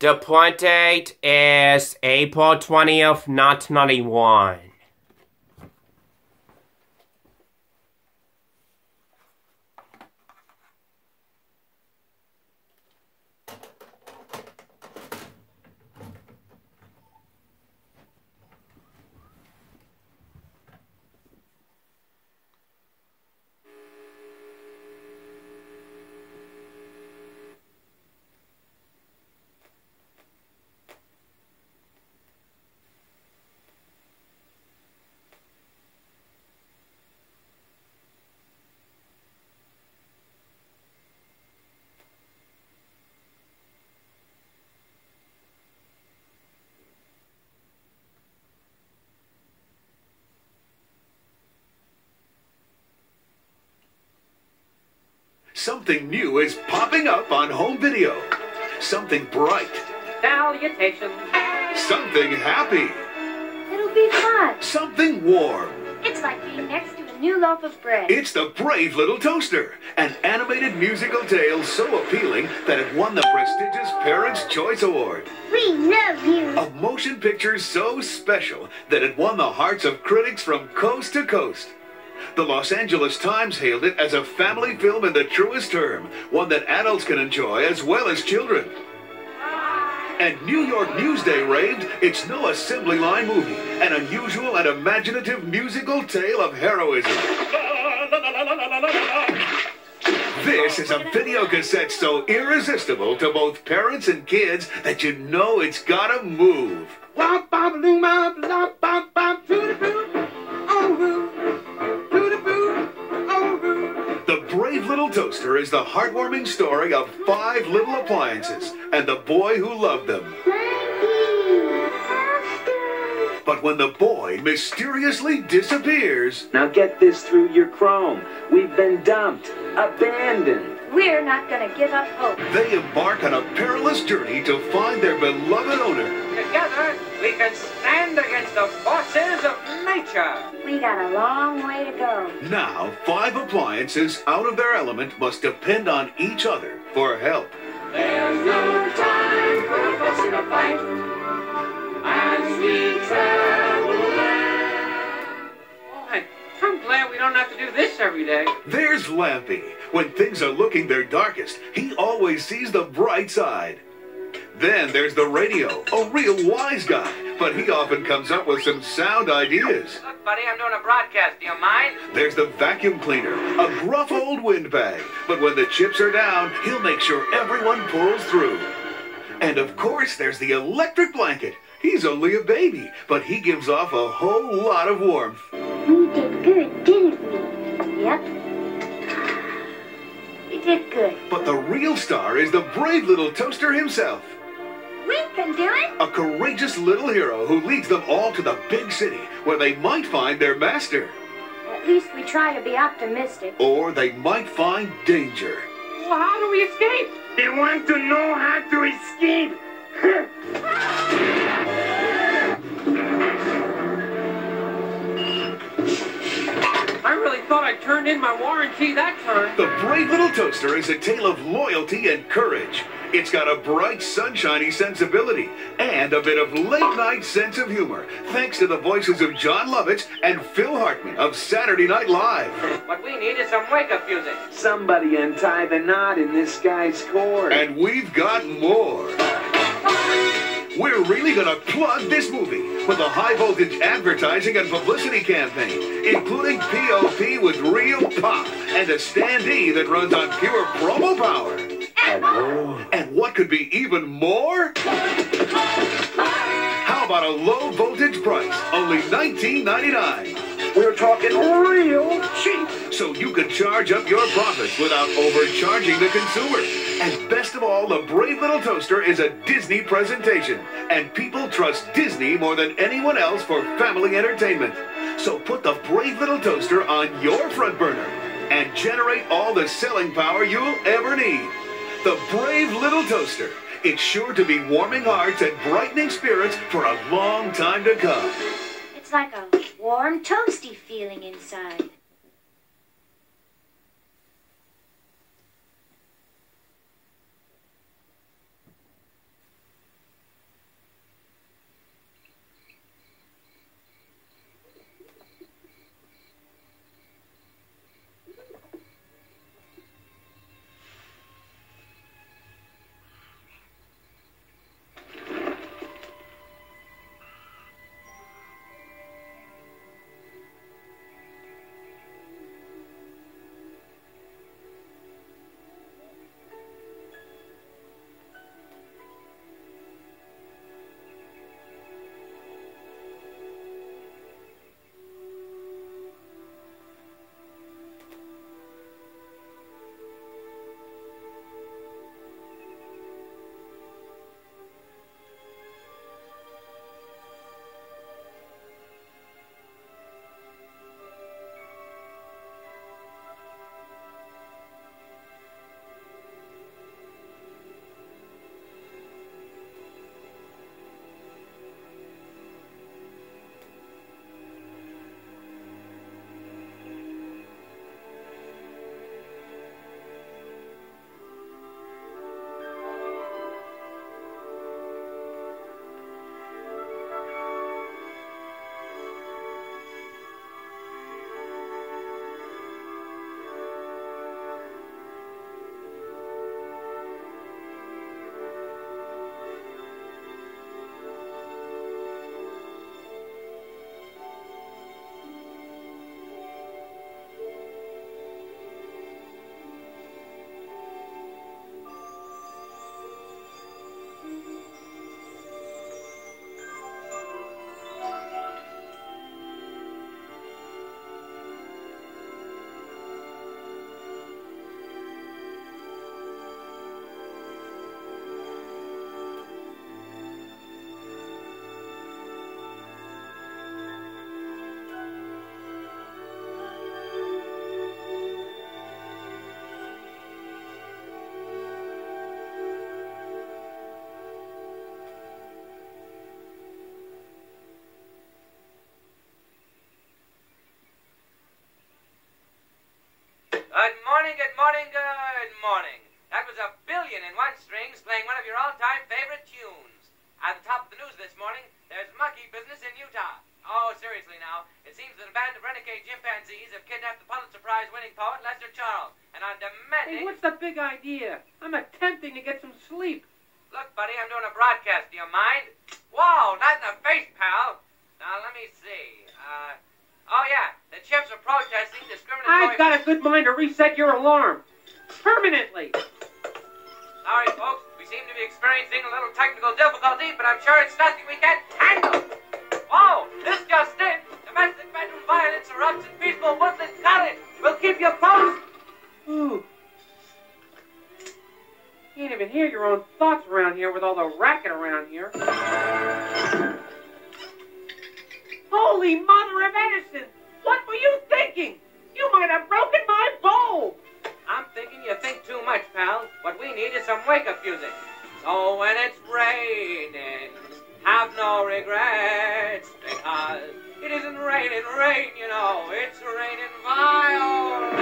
The point date is April 20th, 1991. Something new is popping up on home video. Something bright. Salutations. Something happy. It'll be fun. Something warm. It's like being next to a new loaf of bread. It's the Brave Little Toaster, an animated musical tale so appealing that it won the prestigious Parents' Choice Award. We love you. A motion picture so special that it won the hearts of critics from coast to coast. The Los Angeles Times hailed it as a family film in the truest term, one that adults can enjoy as well as children. And New York Newsday raved it's no assembly line movie, an unusual and imaginative musical tale of heroism. This is a video cassette so irresistible to both parents and kids that you know it's gotta move. Little Toaster is the heartwarming story of five little appliances and the boy who loved them. But when the boy mysteriously disappears, Now get this through your Chrome. We've been dumped, abandoned. We're not gonna give up hope. they embark on a perilous journey to find their beloved owner. Together, we can stand against the forces of nature. We got a long way to go. Now, five appliances out of their element must depend on each other for help. There's no time for a fuss and a fight as we travel Boy, I'm glad we don't have to do this every day. There's Lampy. When things are looking their darkest, he always sees the bright side. Then there's the radio, a real wise guy, but he often comes up with some sound ideas. Look, buddy, I'm doing a broadcast. Do you mind? There's the vacuum cleaner, a gruff old windbag, but when the chips are down, he'll make sure everyone pulls through. And of course, there's the electric blanket. He's only a baby, but he gives off a whole lot of warmth. We did good, didn't we? Yep. We did good. But the real star is the brave little toaster himself. We can do it. A courageous little hero who leads them all to the big city where they might find their master. At least we try to be optimistic. Or they might find danger. Well, how do we escape? They want to know how to escape. thought I turned in my warranty that time. The Brave Little Toaster is a tale of loyalty and courage. It's got a bright, sunshiny sensibility and a bit of late night sense of humor, thanks to the voices of Jon Lovitz and Phil Hartman of Saturday Night Live. What we need is some wake-up music. Somebody untie the knot in this guy's cord. And we've got more. We're really gonna plug this movie with a high voltage advertising and publicity campaign, including POP with real pop and a standee that runs on pure promo power. And more. And what could be even more? How about a low voltage price, only $19.99? We're talking real cheap. So you can charge up your profits without overcharging the consumer. And best of all, the Brave Little Toaster is a Disney presentation. And people trust Disney more than anyone else for family entertainment. So put the Brave Little Toaster on your front burner and generate all the selling power you'll ever need. The Brave Little Toaster. It's sure to be warming hearts and brightening spirits for a long time to come. It's like a warm, toasty feeling inside. Morning, good morning, good morning. That was a billion in one strings playing one of your all-time favorite tunes. At the top of the news this morning, there's monkey business in Utah. Oh, seriously now, it seems that a band of renegade chimpanzees have kidnapped the Pulitzer Prize-winning poet Lester Charles and are demanding... Hey, what's the big idea? I'm attempting to get some sleep. Look, buddy, I'm doing a broadcast. Do you mind? Whoa, not in the face, pal. Now, let me see. Uh, oh, yeah. The chimps are protesting discriminatory... I've got a good mind to reset your alarm. Permanently. Sorry, folks. We seem to be experiencing a little technical difficulty, but I'm sure it's nothing we can't handle. Whoa, this just in. Domestic bedroom violence erupts in peaceful Woodland Cottage. We'll keep you posted. Ooh. Can't even hear your own thoughts around here with all the racket around here. Holy Mother of Edison! What were you thinking? You might have broken my bowl! I'm thinking you think too much, pal. What we need is some wake-up music. So when it's raining, have no regrets, because it isn't raining rain, you know. It's raining violence.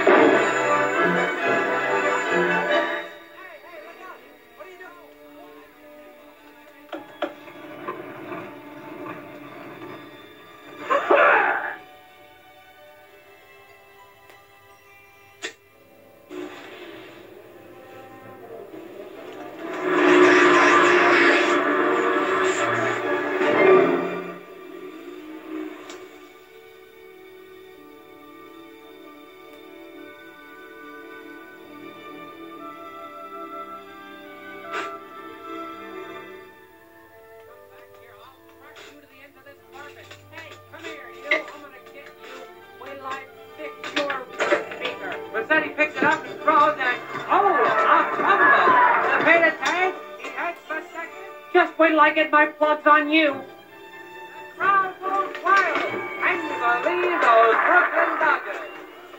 Get my plugs on you. The crowd goes wild. Can you believe those Brooklyn Dodgers?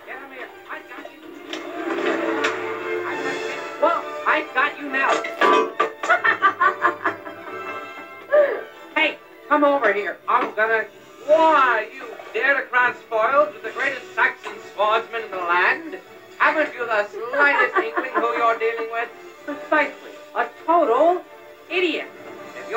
Get him here. I got you. I got you. Well, I got you now. hey, come over here. I'm gonna. Why, you dare to cross spoils with the greatest Saxon swordsman in the land? Haven't you the slightest inkling who you're dealing with? Precisely. A total idiot.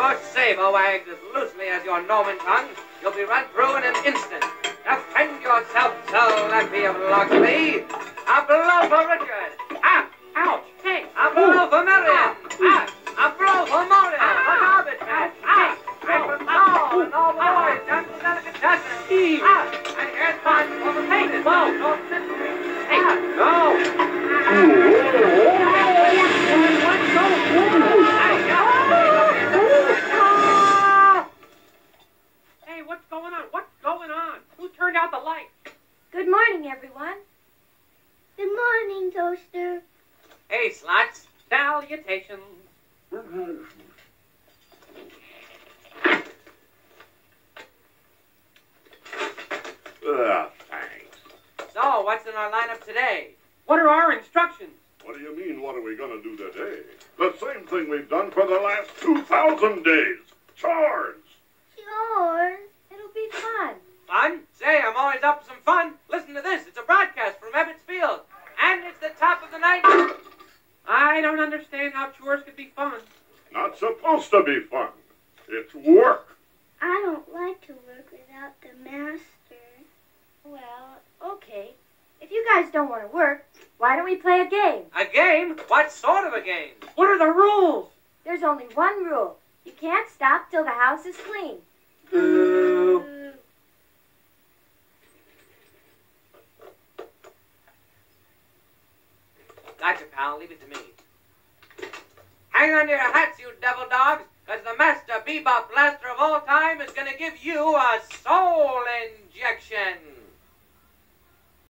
If your saber wags as loosely as your Norman tongue, you'll be run through in an instant. Defend yourself, Sir Lampy of Locksley. A blow for Richard. Ah, Ouch. Hey. a blow for Marion. Ah, a blow for Maureen. For garbage man. Ah, and for Paul and all the boys down to the delicatessen. Eve. Ah, and here's one for the Hey, ladies. whoa. North Sicily. Hey, Ah, no. Turned out the light? Good morning, everyone. Good morning, Toaster. Hey, Slots. Salutations. Ah, thanks. So, what's in our lineup today? What are our instructions? What do you mean, what are we going to do today? The same thing we've done for the last 2,000 days. Chores! Yours. It'll be fun. Fun? Say, I'm always up for some fun. Listen to this. It's a broadcast from Ebbets Field. And it's the top of the night. I don't understand how chores could be fun. Not supposed to be fun. It's work. I don't like to work without the master. Well, okay. If you guys don't want to work, why don't we play a game? A game? What sort of a game? What are the rules? There's only one rule. You can't stop till the house is clean. Boo. Gotcha, pal. Leave it to me. Hang on to your hats, you devil dogs, because the master bebop blaster of all time is going to give you a soul injection.